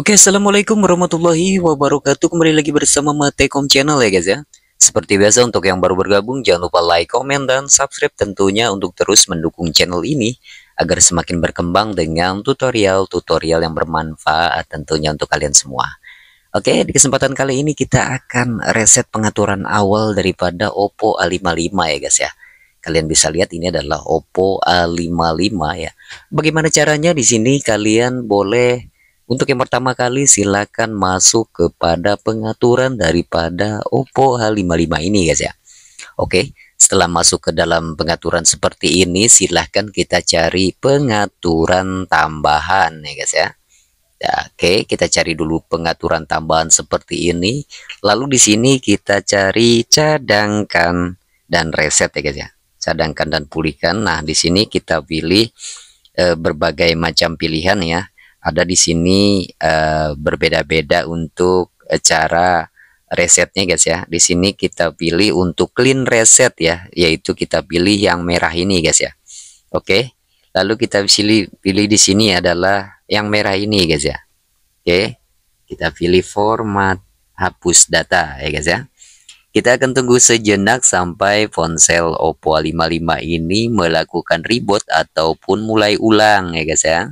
Oke, Assalamualaikum warahmatullahi wabarakatuh. Kembali lagi bersama Matekom Channel ya guys ya. Seperti biasa untuk yang baru bergabung Jangan lupa like, komen, dan subscribe tentunya Untuk terus mendukung channel ini Agar semakin berkembang dengan tutorial-tutorial yang bermanfaat Tentunya untuk kalian semua. Oke, di kesempatan kali ini kita akan reset pengaturan awal daripada Oppo A55 ya guys ya. Kalian bisa lihat ini adalah Oppo A55 ya. Bagaimana caranya? Di sini kalian boleh untuk yang pertama kali silakan masuk kepada pengaturan daripada Oppo H55 ini guys ya. Oke, setelah masuk ke dalam pengaturan seperti ini silahkan kita cari pengaturan tambahan ya guys ya. ya oke, kita cari dulu pengaturan tambahan seperti ini. Lalu di sini kita cari cadangkan dan reset ya guys ya. Cadangkan dan pulihkan. Nah, di sini kita pilih e, berbagai macam pilihan ya ada di sini uh, berbeda-beda untuk uh, cara resetnya guys ya. Di sini kita pilih untuk clean reset ya, yaitu kita pilih yang merah ini guys ya. Oke. Lalu kita pilih pilih di sini adalah yang merah ini guys ya. Oke. Kita pilih format hapus data ya guys ya. Kita akan tunggu sejenak sampai ponsel Oppo A55 ini melakukan reboot ataupun mulai ulang ya guys ya.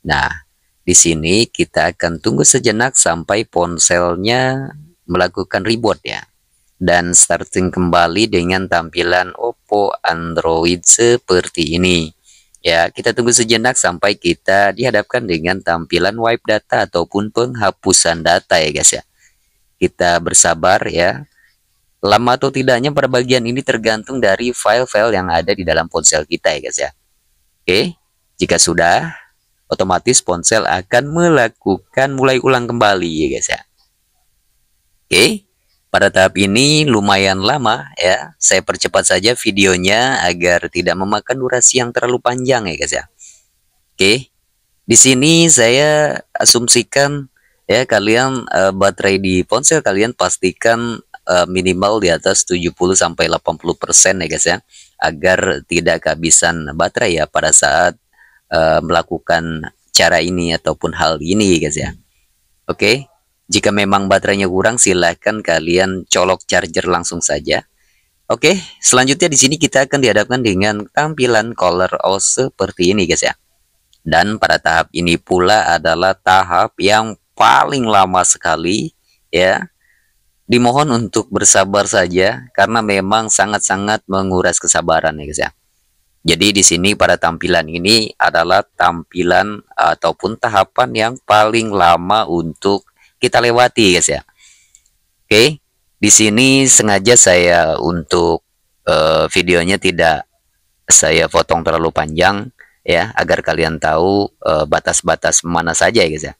Nah, di sini kita akan tunggu sejenak sampai ponselnya melakukan reboot ya. Dan starting kembali dengan tampilan Oppo Android seperti ini. Ya, kita tunggu sejenak sampai kita dihadapkan dengan tampilan wipe data ataupun penghapusan data ya guys ya. Kita bersabar ya. Lama atau tidaknya pada bagian ini tergantung dari file-file yang ada di dalam ponsel kita ya guys ya. Oke, jika sudah otomatis ponsel akan melakukan mulai ulang kembali ya guys ya. Oke, pada tahap ini lumayan lama ya. Saya percepat saja videonya agar tidak memakan durasi yang terlalu panjang ya guys ya. Oke, di sini saya asumsikan ya kalian uh, baterai di ponsel kalian pastikan uh, minimal di atas 70 sampai 80% ya guys ya agar tidak kehabisan baterai ya pada saat uh, melakukan cara ini ataupun hal ini guys ya. Oke, okay? jika memang baterainya kurang silahkan kalian colok charger langsung saja. Oke, okay? selanjutnya di sini kita akan dihadapkan dengan tampilan color OS seperti ini guys ya. Dan pada tahap ini pula adalah tahap yang paling lama sekali ya. Dimohon untuk bersabar saja karena memang sangat-sangat menguras kesabaran ya guys ya. Jadi di sini pada tampilan ini adalah tampilan ataupun tahapan yang paling lama untuk kita lewati guys ya. Oke, di sini sengaja saya untuk uh, videonya tidak saya potong terlalu panjang ya agar kalian tahu eh, batas-batas uh, mana saja ya guys ya.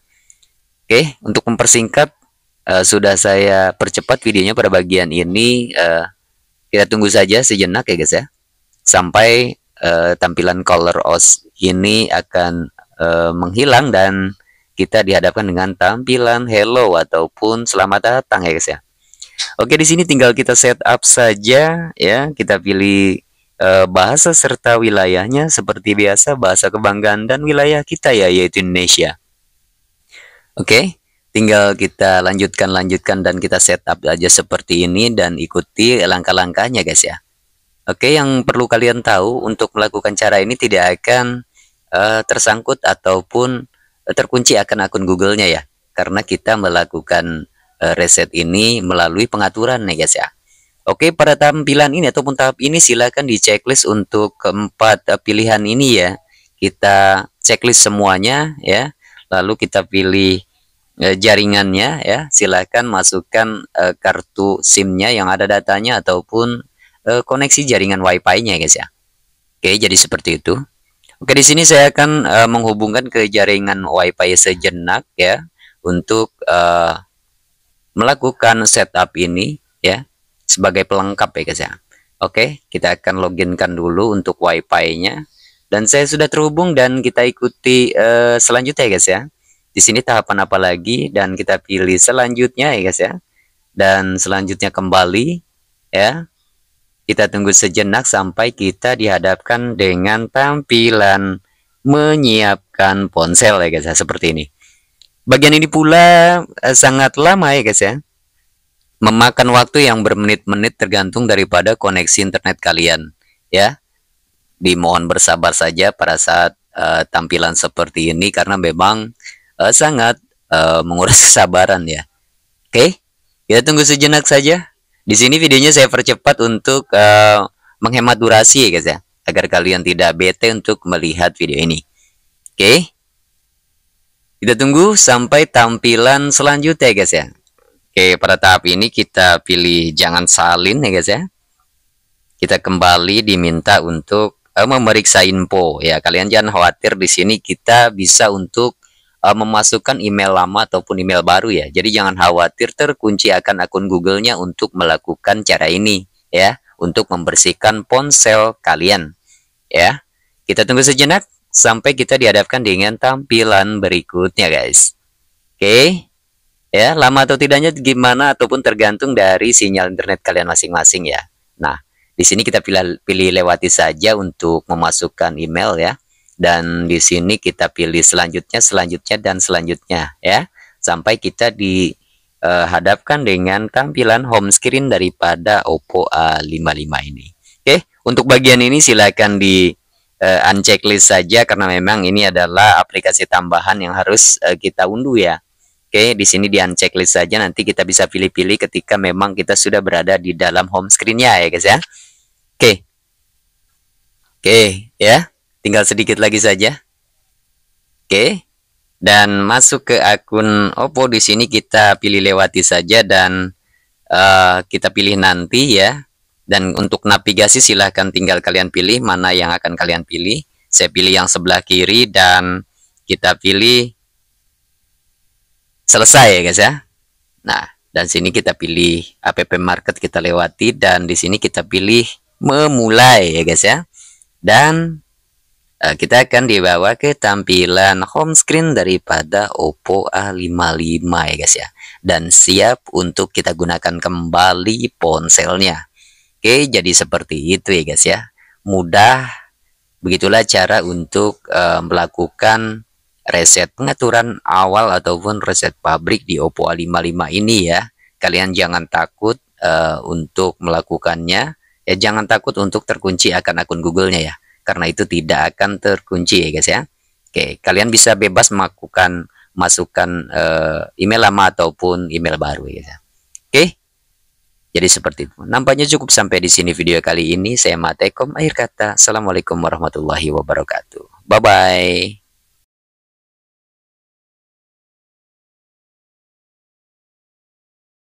Oke, untuk mempersingkat uh, sudah saya percepat videonya pada bagian ini uh, kita tunggu saja sejenak ya guys ya sampai uh, tampilan color OS ini akan uh, menghilang dan kita dihadapkan dengan tampilan hello ataupun selamat datang ya guys ya. Oke di sini tinggal kita setup saja ya kita pilih uh, bahasa serta wilayahnya seperti biasa bahasa kebanggaan dan wilayah kita ya yaitu Indonesia. Oke tinggal kita lanjutkan lanjutkan dan kita setup aja seperti ini dan ikuti langkah-langkahnya guys ya. Oke, yang perlu kalian tahu untuk melakukan cara ini tidak akan uh, tersangkut ataupun uh, terkunci akan akun Google-nya ya. Karena kita melakukan uh, reset ini melalui pengaturan nih guys ya. Oke, pada tampilan ini ataupun tahap ini silakan di checklist untuk keempat pilihan ini ya. Kita checklist semuanya ya. Lalu kita pilih jaringannya ya. Silakan masukkan uh, kartu SIM-nya yang ada datanya ataupun uh, koneksi jaringan WiFi-nya guys ya. Oke, jadi seperti itu. Oke, di sini saya akan uh, menghubungkan ke jaringan WiFi sejenak ya untuk uh, melakukan setup ini ya sebagai pelengkap ya guys ya. Oke, kita akan loginkan dulu untuk WiFi-nya dan saya sudah terhubung dan kita ikuti uh, selanjutnya ya guys ya. Di sini tahapan apa lagi dan kita pilih selanjutnya ya guys ya. Dan selanjutnya kembali ya kita tunggu sejenak sampai kita dihadapkan dengan tampilan menyiapkan ponsel ya guys ya seperti ini. bagian ini pula uh, sangat lama ya guys ya. Memakan waktu yang bermenit-menit tergantung daripada koneksi internet kalian ya. Dimohon bersabar saja pada saat uh, tampilan seperti ini karena memang uh, sangat uh, menguras kesabaran ya. Oke kita tunggu sejenak saja di sini videonya saya percepat untuk uh, menghemat durasi ya guys ya agar kalian tidak bete untuk melihat video ini oke okay? kita tunggu sampai tampilan selanjutnya guys ya Oke, pada tahap ini kita pilih jangan salin ya guys ya. Kita kembali diminta untuk uh, memeriksa info ya. Kalian jangan khawatir di sini kita bisa untuk uh, memasukkan email lama ataupun email baru ya. Jadi jangan khawatir terkunci akan akun Google-nya untuk melakukan cara ini ya, untuk membersihkan ponsel kalian ya. Kita tunggu sejenak sampai kita dihadapkan dengan tampilan berikutnya guys. Oke ya lama atau tidaknya gimana ataupun tergantung dari sinyal internet kalian masing-masing ya nah di sini kita pilih pilih lewati saja untuk memasukkan email ya dan di sini kita pilih selanjutnya selanjutnya dan selanjutnya ya sampai kita dihadapkan dengan tampilan home screen daripada Oppo A55 ini oke untuk bagian ini silakan di uh, unchecklist saja karena memang ini adalah aplikasi tambahan yang harus uh, kita unduh ya Oke, di sini di unchecklist saja nanti kita bisa pilih-pilih ketika memang kita sudah berada di dalam home screen-nya ya guys ya. Oke. Oke, ya. Tinggal sedikit lagi saja. Oke. Dan masuk ke akun Oppo di sini kita pilih lewati saja dan uh, kita pilih nanti ya. Dan untuk navigasi silahkan tinggal kalian pilih mana yang akan kalian pilih. Saya pilih yang sebelah kiri dan kita pilih selesai ya guys ya nah dan sini kita pilih app market kita lewati dan di sini kita pilih memulai ya guys ya dan kita akan dibawa ke tampilan home screen daripada Oppo A55 ya guys ya dan siap untuk kita gunakan kembali ponselnya oke jadi seperti itu ya guys ya mudah begitulah cara untuk uh, melakukan reset pengaturan awal ataupun reset pabrik di Oppo A55 ini ya. Kalian jangan takut uh, untuk melakukannya. Ya jangan takut untuk terkunci akan akun Google-nya ya. Karena itu tidak akan terkunci ya guys ya. Oke, kalian bisa bebas melakukan masukkan uh, email lama ataupun email baru ya guys ya. Oke. Jadi seperti itu. Nampaknya cukup sampai di sini video kali ini. Saya Matekom akhir kata. Assalamualaikum warahmatullahi wabarakatuh. Bye bye.